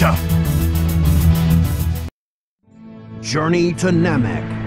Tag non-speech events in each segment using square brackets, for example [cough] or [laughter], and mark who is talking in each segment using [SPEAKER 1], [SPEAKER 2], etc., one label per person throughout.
[SPEAKER 1] Vegeta!
[SPEAKER 2] Journey to Namek.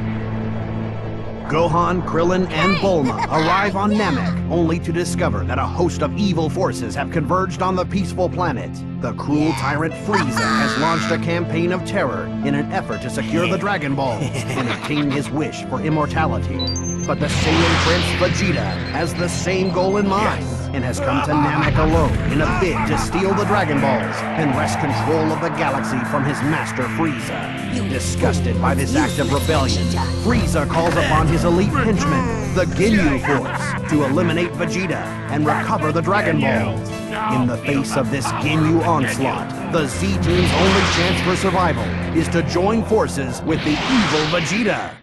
[SPEAKER 2] Gohan, Krillin, and Bulma [laughs] arrive on Namek, only to discover that a host of evil forces have converged on the peaceful planet. The cruel tyrant Frieza has [laughs] launched a campaign of terror in an effort to secure the [laughs] Dragon Balls and obtain his wish for immortality. But the Saiyan Prince Vegeta has the same goal in mind and has come to Namek alone in a bid to steal the Dragon Balls and wrest control of the galaxy from his master Frieza. Disgusted by this act of rebellion, Frieza calls upon his elite henchmen, the Ginyu Force, to eliminate Vegeta and recover the Dragon Balls. In the face of this Ginyu onslaught, the Z-Team's only chance for survival is to join forces with the evil Vegeta.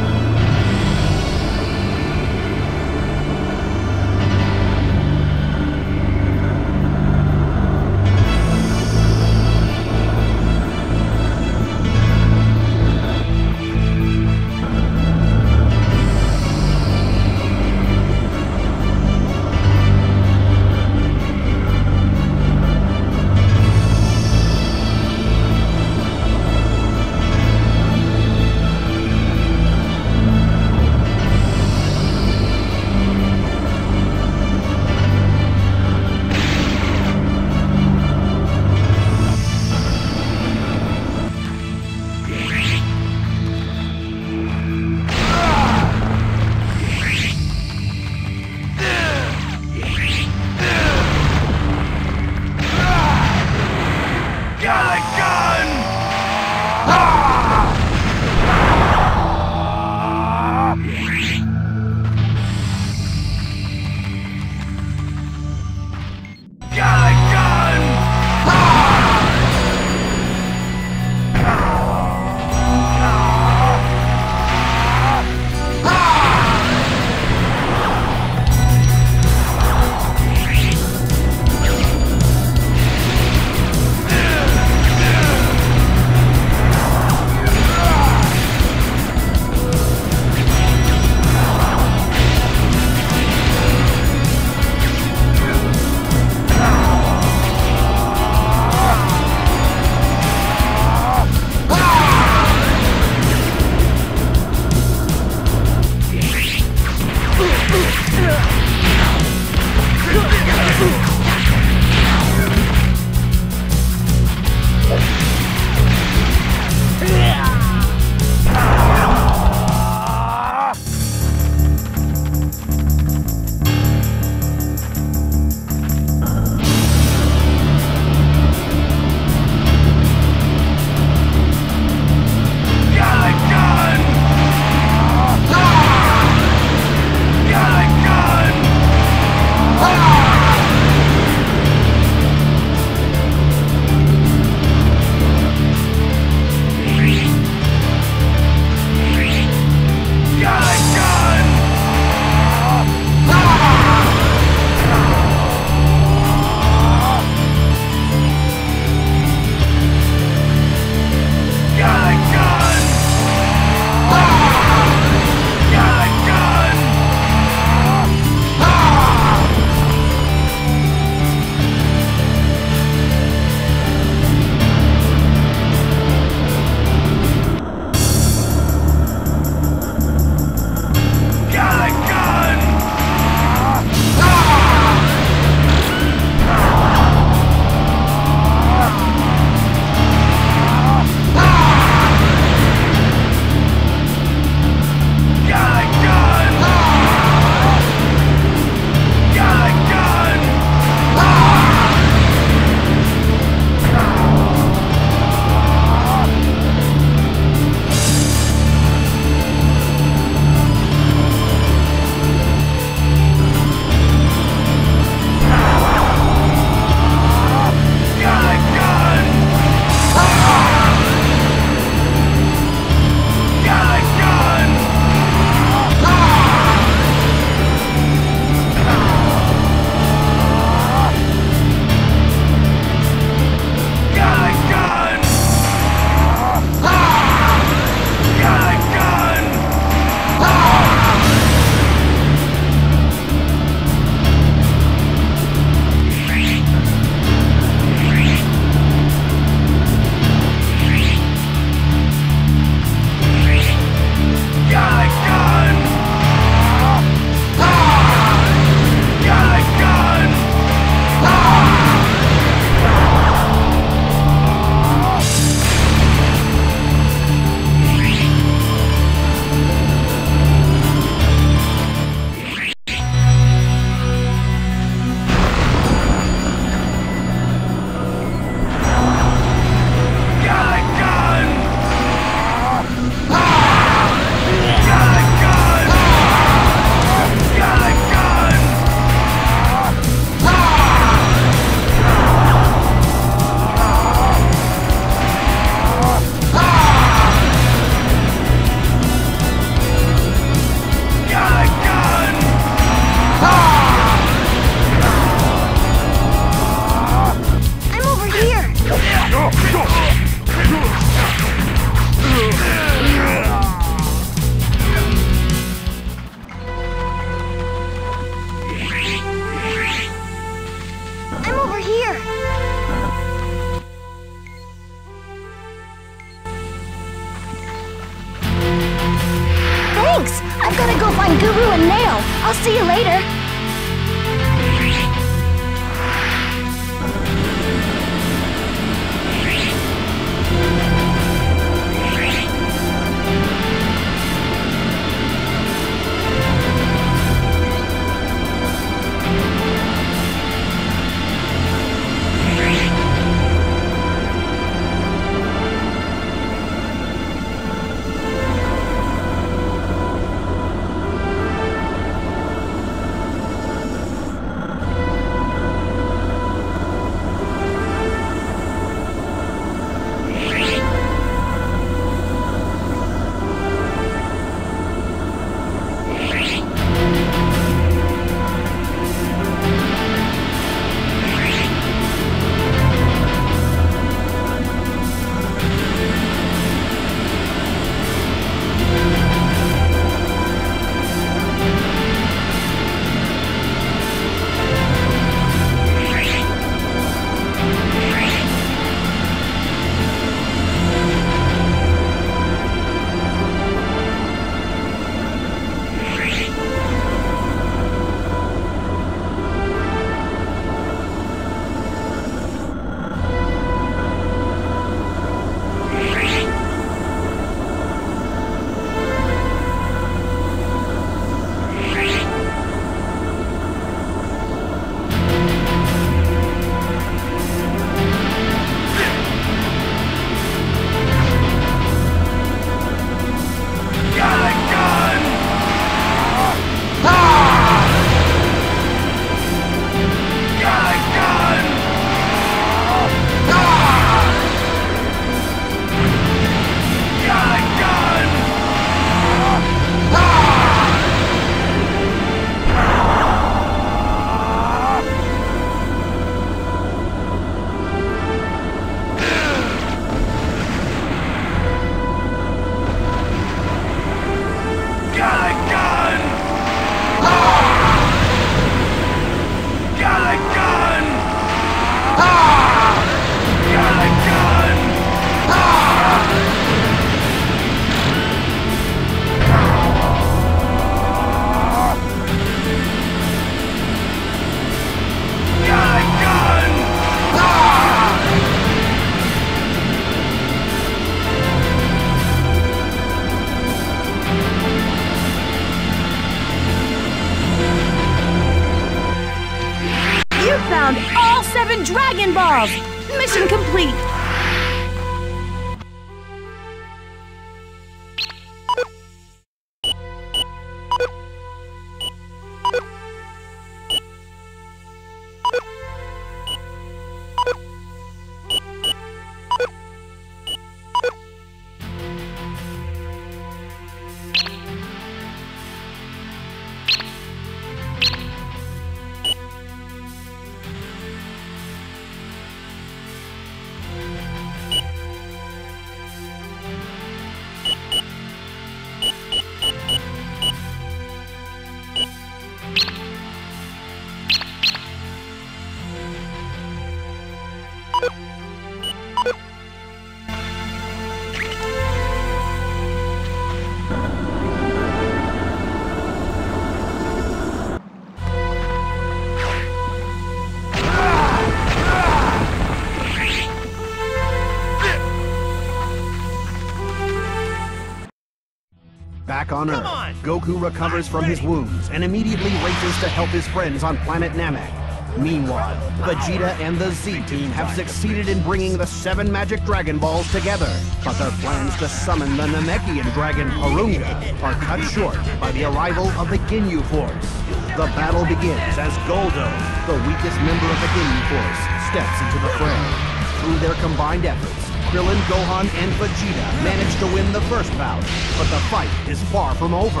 [SPEAKER 2] On Earth, Goku recovers from his wounds and immediately races to help his friends on planet Namek. Meanwhile, Vegeta and the Z-Team have succeeded in bringing the seven magic Dragon Balls together, but their plans to summon the Namekian dragon Porunga are cut short by the arrival of the Ginyu Force. The battle begins as Guldo, the weakest member of the Ginyu Force, steps into the fray. Through their combined efforts, Krillin, Gohan, and Vegeta manage to win the first bout, but the fight is far from over.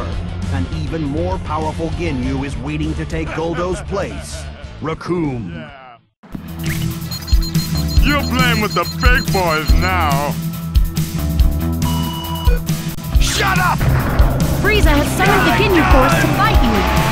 [SPEAKER 2] An even more powerful Ginyu is waiting to take Guldo's place. Recoome.
[SPEAKER 1] You're playing with the big boys now. Shut up!
[SPEAKER 3] Frieza has summoned the Ginyu Force to fight you.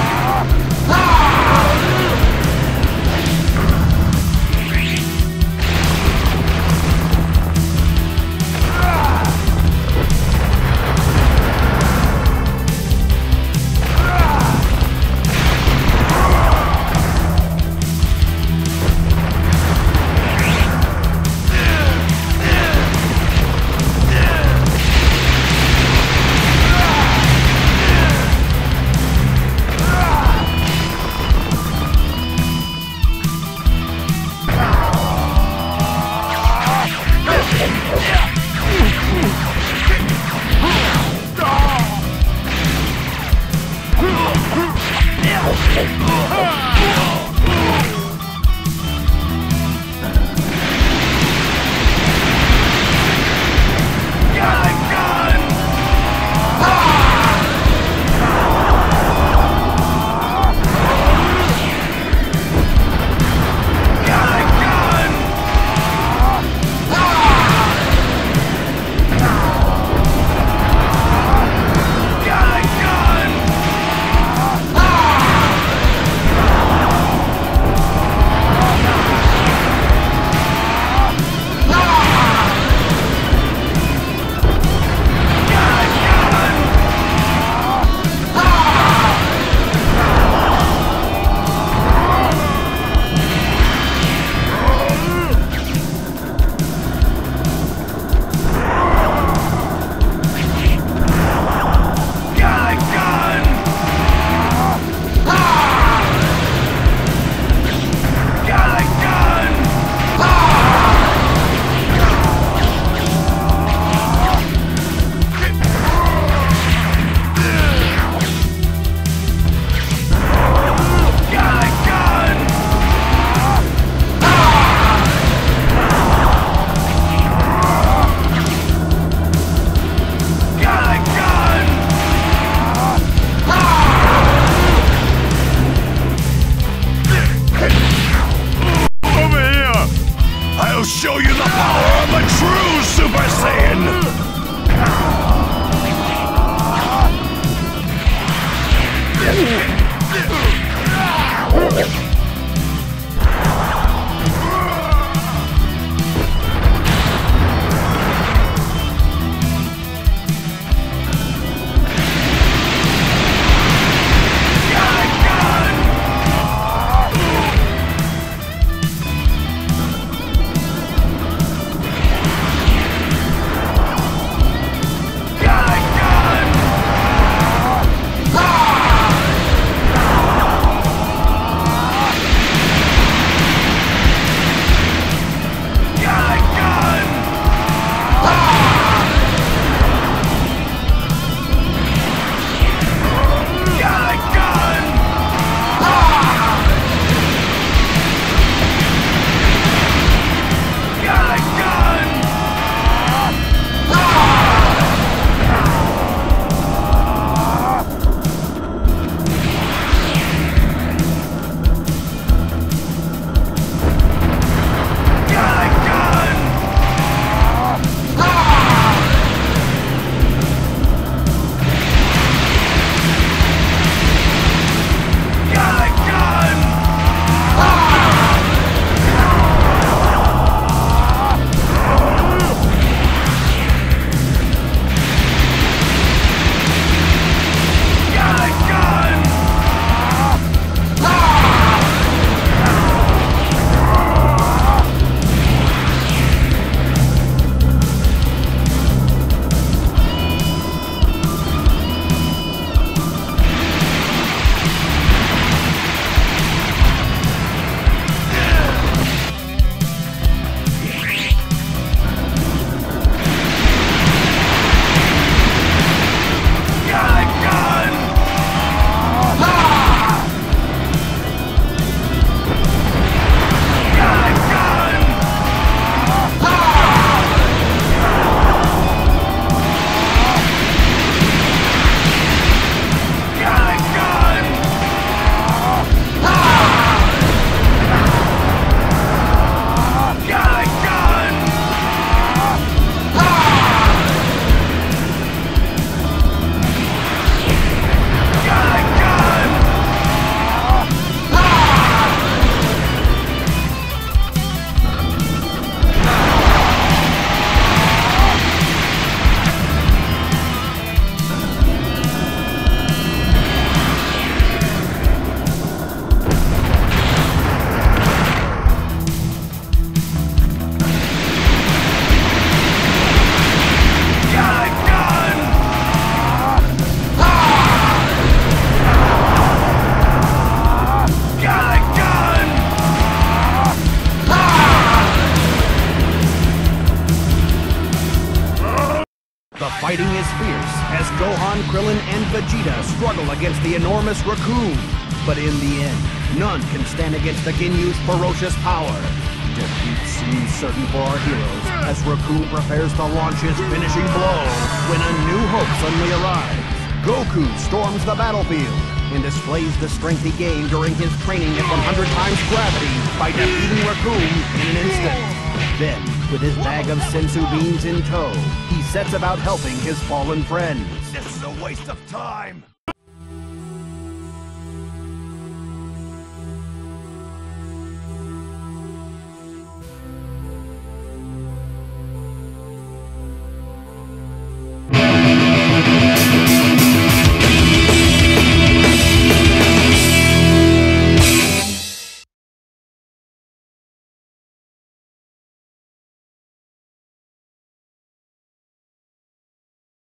[SPEAKER 2] Ooh. Enormous Recoome. But in the end, none can stand against the Ginyu's ferocious power. Defeat seems certain for our heroes as Recoome prepares to launch his finishing blow when a new hope suddenly arrives. Goku storms the battlefield and displays the strength he gained during his training at 100 times gravity by defeating Recoome in an instant. Then, with his bag of senzu beans in tow, he sets about helping his fallen friends.
[SPEAKER 1] This is a waste of time.